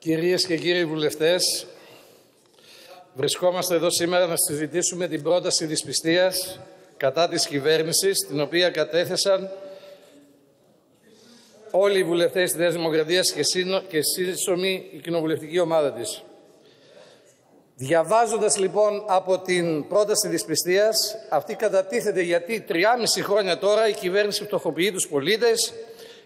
Κυρίες και κύριοι βουλευτές, βρισκόμαστε εδώ σήμερα να συζητήσουμε την πρόταση δυσπιστίας κατά της κυβέρνησης, την οποία κατέθεσαν όλοι οι βουλευτές της Νέας Δημοκρατίας και σύσσωμη η κοινοβουλευτική ομάδα της. Διαβάζοντας λοιπόν από την πρόταση δυσπιστίας, αυτή κατατίθεται γιατί 3,5 χρόνια τώρα η κυβέρνηση φτωχοποιεί τους πολίτες,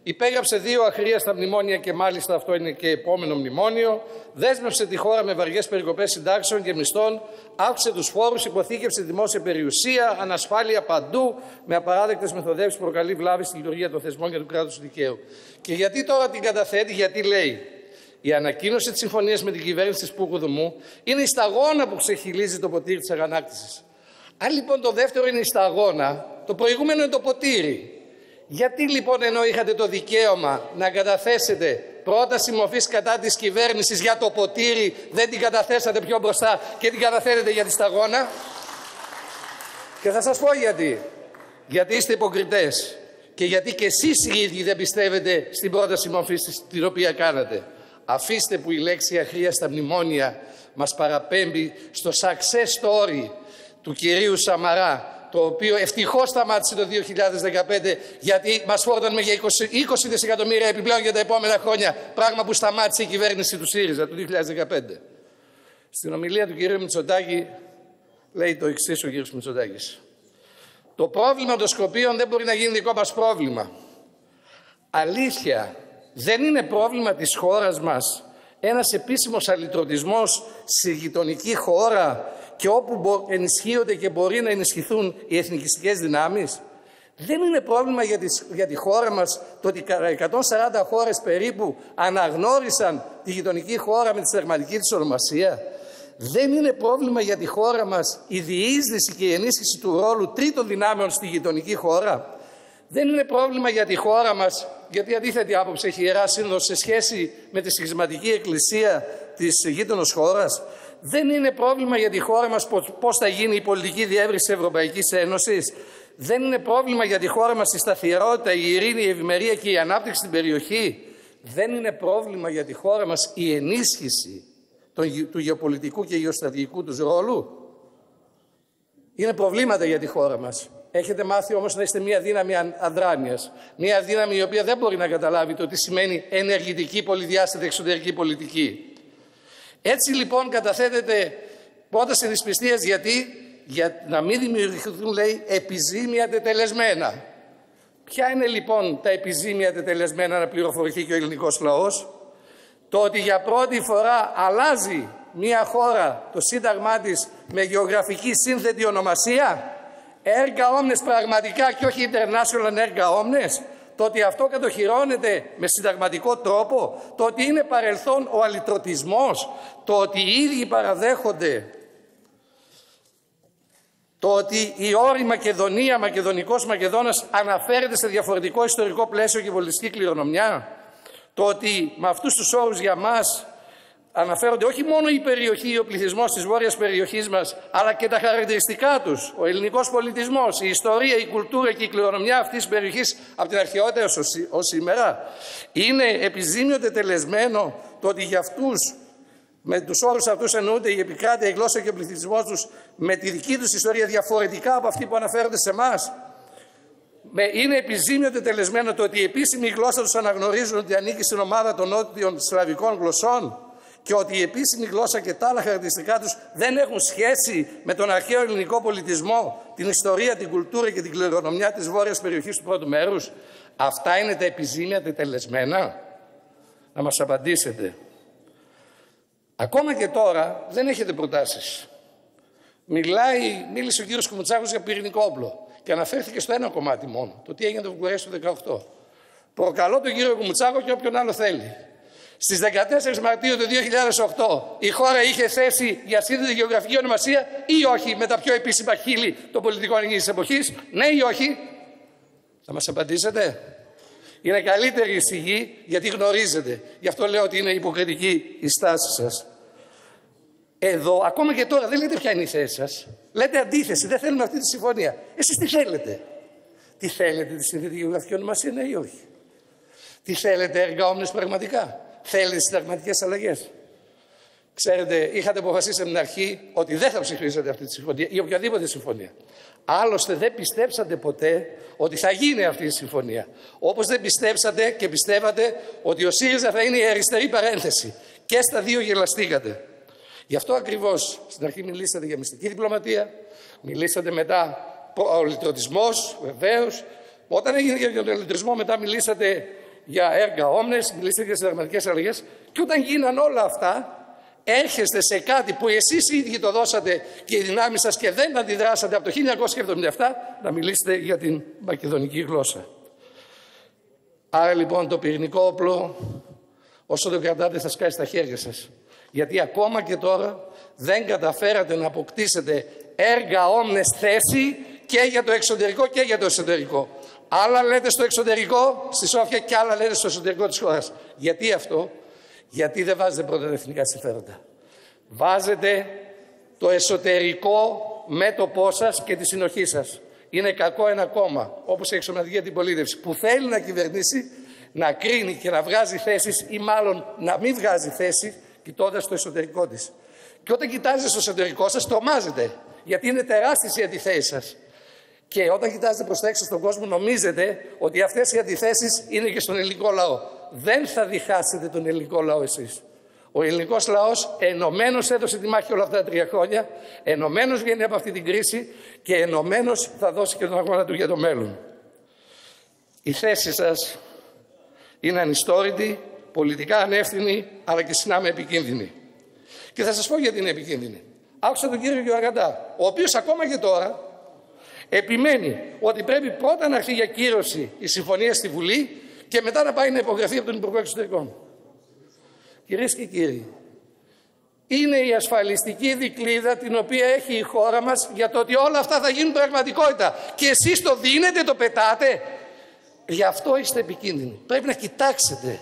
Υπέγραψε δύο αχρίαστα μνημόνια και μάλιστα αυτό είναι και επόμενο μνημόνιο. Δέσμευσε τη χώρα με βαριές περικοπές συντάξεων και μισθών. Αύξησε τους φόρους, υποθήκευσε δημόσια περιουσία, ανασφάλεια παντού, με απαράδεκτες μεθοδεύσεις που προκαλεί βλάβη στη λειτουργία των θεσμών και του κράτους δικαίου. Και γιατί τώρα την καταθέτει, γιατί λέει. Η ανακοίνωση της συμφωνίας με την κυβέρνηση της Πούκουδουμού είναι η σταγόνα που ξεχυλίζει το ποτήρι της αγανάκτησης. Αν λοιπόν το δεύτερο είναι η σταγόνα, το προηγούμενο είναι το ποτήρι. Γιατί λοιπόν ενώ είχατε το δικαίωμα να καταθέσετε πρόταση μορφής κατά της κυβέρνησης για το ποτήρι δεν την καταθέσατε πιο μπροστά και την καταθέτετε για τη σταγόνα; Και θα σας πω γιατί. Γιατί είστε υποκριτές και γιατί και εσείς οι ίδιοι δεν πιστεύετε στην πρόταση μορφής την οποία κάνατε. Αφήστε που η λέξη αχρίαστα μνημόνια μας παραπέμπει στο success story του κυρίου Σαμαρά το οποίο ευτυχώς σταμάτησε το 2015 γιατί μας φόρτωνε για 20, 20 δισεκατομμύρια επιπλέον για τα επόμενα χρόνια, πράγμα που σταμάτησε η κυβέρνηση του ΣΥΡΙΖΑ το 2015. Στην ομιλία του κυρίου Μητσοτάκη λέει το εξής ο κύριος Μητσοτάκης. Το πρόβλημα των Σκοπίων δεν μπορεί να γίνει δικό μας πρόβλημα. Αλήθεια, δεν είναι πρόβλημα της χώρας μας ένας επίσημος αλυτρωτισμός σε γειτονική χώρα και όπου ενισχύονται και μπορεί να ενισχυθούν οι εθνικιστικές δυνάμεις. Δεν είναι πρόβλημα για, για τη χώρα μας το ότι 140 χώρες περίπου αναγνώρισαν τη γειτονική χώρα με τη συνταγματική της ονομασία. Δεν είναι πρόβλημα για τη χώρα μας η διείσδυση και η ενίσχυση του ρόλου τρίτων δυνάμεων στη γειτονική χώρα. Δεν είναι πρόβλημα για τη χώρα μας, γιατί αντίθετη άποψη έχει η Ιερά Σύνοδος σε σχέση με τη σχισματική εκκλησία της γείτονος χώρας. Δεν είναι πρόβλημα για τη χώρα μας πώς θα γίνει η πολιτική διεύρυνση της Ευρωπαϊκής Ένωσης. Δεν είναι πρόβλημα για τη χώρα μας η σταθερότητα, η ειρήνη, η ευημερία και η ανάπτυξη στην περιοχή. Δεν είναι πρόβλημα για τη χώρα μας η ενίσχυση του γεωπολιτικού και γεωστρατηγικού τους ρόλου. Είναι προβλήματα για τη χώρα μας. Έχετε μάθει όμως να είστε μια δύναμη αδράνειας. Μια δύναμη η οποία δεν μπορεί να καταλάβει το τι σημαίνει ενεργητική πολυδιάστατη εξωτερική πολιτική. Έτσι λοιπόν καταθέτεται πρόταση δυσπιστίας γιατί για να μην δημιουργηθούν λέει επιζήμια τετελεσμένα. Ποια είναι λοιπόν τα επιζήμια τετελεσμένα να πληροφορηθεί και ο ελληνικός λαός; Το ότι για πρώτη φορά αλλάζει μια χώρα το σύνταγμά της με γεωγραφική σύνθετη ονομασία; Έργα όμνες πραγματικά και όχι international έργα όμνες το ότι αυτό κατοχυρώνεται με συνταγματικό τρόπο, το ότι είναι παρελθόν ο αλυτρωτισμός, το ότι οι ίδιοι παραδέχονται το ότι η όρη Μακεδονία, Μακεδονικός Μακεδόνας αναφέρεται σε διαφορετικό ιστορικό πλαίσιο και πολιτιστική κληρονομιά. Το ότι με αυτούς τους όρους για μας αναφέρονται όχι μόνο η περιοχή, ο πληθυσμός της βόρειας περιοχής μας, αλλά και τα χαρακτηριστικά τους. Ο ελληνικός πολιτισμός, η ιστορία, η κουλτούρα και η κληρονομιά αυτής της περιοχής από την αρχαιότητα ως σήμερα. Είναι επιζήμιο τελεσμένο το ότι για αυτούς, με τους όρους αυτούς εννοούνται η επικράτεια, η γλώσσα και ο πληθυσμός τους, με τη δική τους ιστορία διαφορετικά από αυτή που αναφέρονται σε εμάς. Είναι επιζήμιο τελεσμένο το ότι η επίσημη γλώσσα τους αναγνωρίζουν ότι ανήκει στην ομάδα των νότιων σλαβικών γλωσσών και ότι η επίσημη γλώσσα και τα άλλα χαρακτηριστικά τους δεν έχουν σχέση με τον αρχαίο ελληνικό πολιτισμό, την ιστορία, την κουλτούρα και την κληρονομιά της βόρειας περιοχής του πρώτου μέρους. Αυτά είναι τα επιζήμια τετελεσμένα. Να μας απαντήσετε. Ακόμα και τώρα δεν έχετε προτάσεις. Μιλάει, μίλησε ο κύριος Κουμουτσάκος για πυρηνικό όπλο και αναφέρθηκε στο ένα κομμάτι μόνο, το τι έγινε το Βουκουρέστι το 18. Προκαλώ τον κύριο Κουμουτσάκο και όποιον άλλο θέλει. Στις 14 Μαρτίου του 2008 η χώρα είχε θέση για σύνδετη γεωγραφική ονομασία ή όχι με τα πιο επίσημα χείλη των πολιτικών εκείνης της εποχής. Ναι ή όχι. Θα μας απαντήσετε. Είναι καλύτερη η σιγή γιατί γνωρίζετε. Γι' αυτό λέω ότι είναι υποκριτική η στάση σας. Εδώ, ακόμα και τώρα, δεν λέτε ποια είναι η θέση σας. Λέτε αντίθεση, δεν θέλουμε αυτή τη συμφωνία. Εσείς τι θέλετε. Τι θέλετε, τη σύνδετη γεωγραφική ονομασία, ναι ή όχι. Τι θέλετε, έργα πραγματικά. Θέλετε συνταγματικές αλλαγές. Ξέρετε, είχατε αποφασίσει από την αρχή ότι δεν θα ψηφίσετε αυτή τη συμφωνία ή οποιαδήποτε συμφωνία. Άλλωστε δεν πιστέψατε ποτέ ότι θα γίνει αυτή η συμφωνία. Όπως δεν πιστέψατε και πιστεύατε ότι ο ΣΥΡΙΖΑ θα είναι η αριστερή παρένθεση. Και στα δύο γελαστήκατε. Γι' αυτό ακριβώς στην αρχή μιλήσατε για μυστική διπλωματία, μιλήσατε μετά ο λιτρωτισμός βεβαίως. Όταν έγινε για τον λιτρωτισμό μετά μιλήσατε για έργα όμνες, μιλήσατε για συνταγματικές αλλαγές και όταν γίναν όλα αυτά έρχεστε σε κάτι που εσείς οι ίδιοι το δώσατε και οι δυνάμεις σας και δεν αντιδράσατε από το 1977 να μιλήσετε για την μακεδονική γλώσσα. Άρα λοιπόν το πυρηνικό όπλο όσο το κρατάτε θα σκάσει στα χέρια σας. Γιατί ακόμα και τώρα δεν καταφέρατε να αποκτήσετε έργα όμνες θέση και για το εξωτερικό και για το εσωτερικό. Άλλα λέτε στο εξωτερικό, στη Σόφια και άλλα λέτε στο εσωτερικό της χώρας. Γιατί αυτό, γιατί δεν βάζετε πρώτα τα εθνικά συμφέροντα. Βάζετε το εσωτερικό μέτωπό σας και τη συνοχή σας. Είναι κακό ένα κόμμα, όπως η εξωματική αντιπολίτευση, που θέλει να κυβερνήσει, να κρίνει και να βγάζει θέσεις ή μάλλον να μην βγάζει θέση, κοιτώντας το εσωτερικό της. Και όταν κοιτάζετε στο εσωτερικό σας, τρομάζετε, γιατί είναι τεράστιες οι αντιθέσεις σας. Και όταν κοιτάζετε προς τα έξω στον κόσμο, νομίζετε ότι αυτές οι αντιθέσεις είναι και στον ελληνικό λαό δεν θα διχάσετε τον ελληνικό λαό εσείς. Ο ελληνικός λαός ενωμένος έδωσε τη μάχη όλα αυτά τα τρία χρόνια, ενωμένος βγαίνει από αυτή την κρίση και ενωμένος θα δώσει και τον αγώνα του για το μέλλον. Η θέση σας είναι ανιστόρητη, πολιτικά ανεύθυνη, αλλά και συνάμα επικίνδυνη. Και θα σας πω γιατί είναι επικίνδυνη. Άκουσα τον κύριο Γεωργαντά, ο οποίος ακόμα και τώρα επιμένει ότι πρέπει πρώτα να έρθει για κύρωση η συμφωνία στη Βουλή και μετά να πάει να υπογραφεί από τον Υπουργό Εξωτερικών. Κυρίες και κύριοι, είναι η ασφαλιστική δικλίδα την οποία έχει η χώρα μας για το ότι όλα αυτά θα γίνουν πραγματικότητα. Και εσείς το δίνετε, το πετάτε. Γι' αυτό είστε επικίνδυνοι. Πρέπει να κοιτάξετε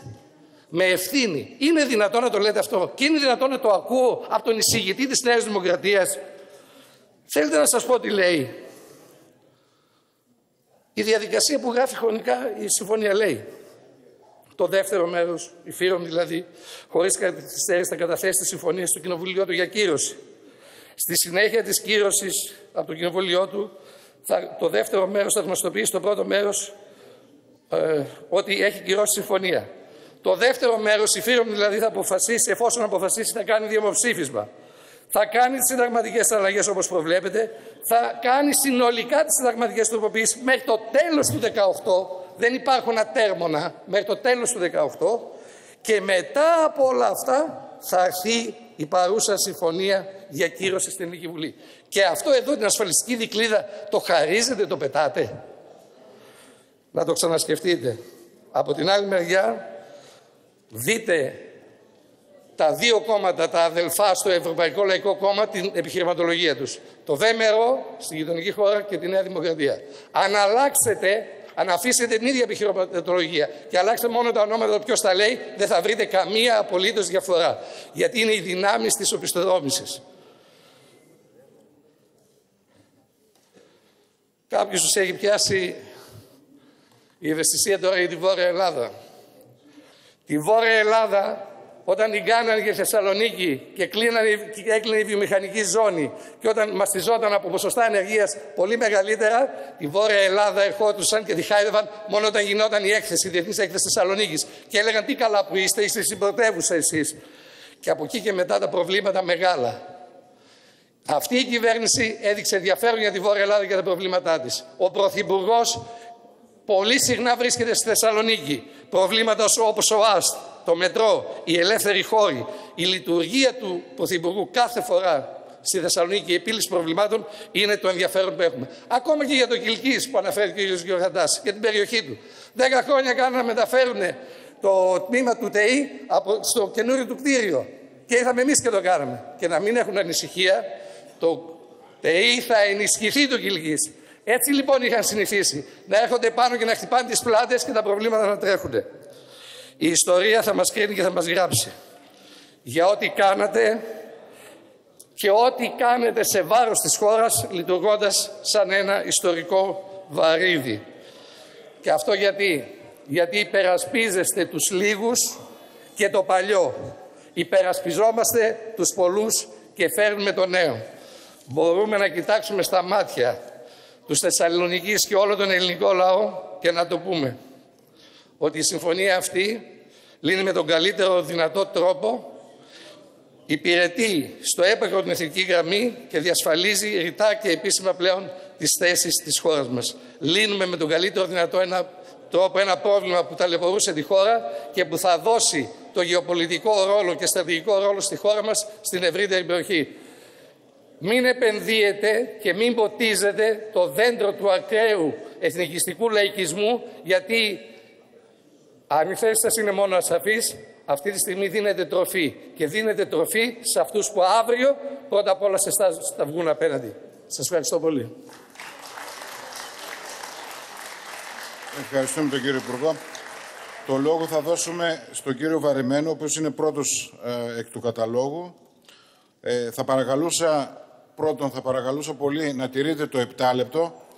με ευθύνη. Είναι δυνατόν να το λέτε αυτό; Και είναι δυνατόν να το ακούω από τον εισηγητή της Νέας Δημοκρατίας; Θέλετε να σας πω τι λέει; Η διαδικασία που γράφει χρονικά η συμφωνία λέει το δεύτερο μέρος, η Φύρομ δηλαδή, χωρίς καθυστέρηση θα καταθέσει τη συμφωνία στο κοινοβουλίο του για κύρωση. Στη συνέχεια της κύρωσης από το κοινοβουλίο του, θα, το δεύτερο μέρος θα γνωστοποιήσει στο πρώτο μέρος ε, ότι έχει κυρώσει συμφωνία. Το δεύτερο μέρος, η Φύρομ δηλαδή, θα αποφασίσει, εφόσον αποφασίσει, θα κάνει δημοψήφισμα. Θα κάνει τι συνταγματικές αλλαγές όπως προβλέπετε, θα κάνει συνολικά τις συνταγματικές τροποποιήσει μέχρι το τέλος του 2018 δεν υπάρχουν ατέρμονα μέχρι το τέλος του 18 και μετά από όλα αυτά θα έρθει η παρούσα συμφωνία για κύρωση στην Ελληνική Βουλή. Και αυτό εδώ την ασφαλιστική δικλίδα το χαρίζετε, το πετάτε. Να το ξανασκεφτείτε. Από την άλλη μεριά δείτε τα δύο κόμματα, τα αδελφά στο Ευρωπαϊκό Λαϊκό Κόμμα, την επιχειρηματολογία τους. Το ΔΕΜΕΡΟ στη γειτονική χώρα και τη Νέα Δημοκρατία. Αν αλλάξετε αν αφήσετε την ίδια επιχειρηματολογία και αλλάξετε μόνο τα ονόματα ποιος τα λέει, δεν θα βρείτε καμία απολύτως διαφορά. Γιατί είναι οι δυνάμεις της οπισθοδόμηση. Κάποιος τους έχει πιάσει η ευαισθησία τώρα για τη Βόρεια Ελλάδα. Τη Βόρεια Ελλάδα όταν την κάνανε για Θεσσαλονίκη και, κλείνανε, και έκλεινε η βιομηχανική ζώνη και όταν μαστιζόταν από ποσοστά ενεργεία πολύ μεγαλύτερα, τη Βόρεια Ελλάδα ερχόντουσαν και τη χάιδευαν μόνο όταν γινόταν η έκθεση, η Διεθνής Έκθεση Θεσσαλονίκης. Και έλεγαν τι καλά που είστε, είστε στην πρωτεύουσα εσείς. Και από εκεί και μετά τα προβλήματα μεγάλα. Αυτή η κυβέρνηση έδειξε ενδιαφέρον για τη Βόρεια Ελλάδα και τα προβλήματά της. Ο Πρωθυπουργός πολύ συχνά βρίσκεται στη Θεσσαλονίκη. Προβλήματα όπως ο ΑΣΤ, το μετρό, η ελεύθερη χώρη, η λειτουργία του Πρωθυπουργού κάθε φορά στη Θεσσαλονίκη η επίλυση προβλημάτων είναι το ενδιαφέρον που έχουμε. Ακόμα και για το Κιλκή που αναφέρει ο κ. Γεωργαντάς, για την περιοχή του. Δέκα χρόνια κάνουν να μεταφέρουν το τμήμα του ΤΕΗ στο καινούριο του κτίριο. Και ήρθαμε εμείς και το κάναμε. Και να μην έχουν ανησυχία, το ΤΕΗ θα ενισχυθεί το Κιλκή. Έτσι λοιπόν είχαν συνηθίσει να έρχονται πάνω και να χτυπάνε τις πλάτες και τα προβλήματα να τρέχονται. Η ιστορία θα μας κρίνει και θα μας γράψει για ό,τι κάνατε και ό,τι κάνετε σε βάρος της χώρας λειτουργώντας σαν ένα ιστορικό βαρύδι. Και αυτό γιατί, γιατί υπερασπίζεστε τους λίγους και το παλιό. Υπερασπιζόμαστε τους πολλούς και φέρνουμε το νέο. Μπορούμε να κοιτάξουμε στα μάτια τους Θεσσαλονικείς και όλο τον ελληνικό λαό και να το πούμε ότι η συμφωνία αυτή λύνει με τον καλύτερο δυνατό τρόπο υπηρετεί στο έπακρο την εθνική γραμμή και διασφαλίζει ρητά και επίσημα πλέον τις θέσεις της χώρας μας. Λύνουμε με τον καλύτερο δυνατό ένα τρόπο ένα πρόβλημα που ταλαιπωρούσε τη χώρα και που θα δώσει το γεωπολιτικό ρόλο και στρατηγικό ρόλο στη χώρα μας στην ευρύτερη περιοχή. Μην επενδύετε και μην ποτίζετε το δέντρο του ακραίου εθνικιστικού λαϊκισμού γιατί αν η θέσης σας είναι μόνο ασαφής, αυτή τη στιγμή δίνεται τροφή και δίνεται τροφή σε αυτούς που αύριο πρώτα απ' όλα σε θα βγουν απέναντι. Σας ευχαριστώ πολύ. Ευχαριστούμε τον κύριο Υπουργό. Το λόγο θα δώσουμε στον κύριο Βαρεμένο, ο οποίος είναι πρώτος ε, εκ του καταλόγου. Ε, θα παρακαλούσα, πρώτον θα παρακαλούσα πολύ να τηρείτε το 7 λεπτό.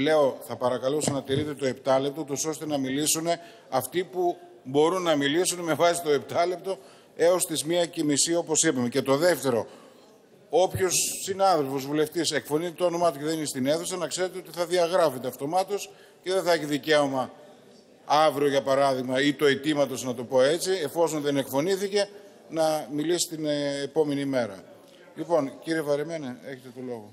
Λέω, θα παρακαλούσα να τηρείτε το 7 λεπτό, τους ώστε να μιλήσουν αυτοί που μπορούν να μιλήσουν με βάση το 7 λεπτό έως τις 1 και μισή όπως είπαμε. Και το δεύτερο, Όποιος συνάδελφος βουλευτής εκφωνεί το όνομά του και δεν είναι στην αίθουσα, να ξέρετε ότι θα διαγράφεται αυτομάτως και δεν θα έχει δικαίωμα αύριο, για παράδειγμα, ή το αιτήματος, να το πω έτσι, εφόσον δεν εκφωνήθηκε, να μιλήσει την ε, επόμενη μέρα. Λοιπόν, κύριε Βαρεμένε, έχετε το λόγο.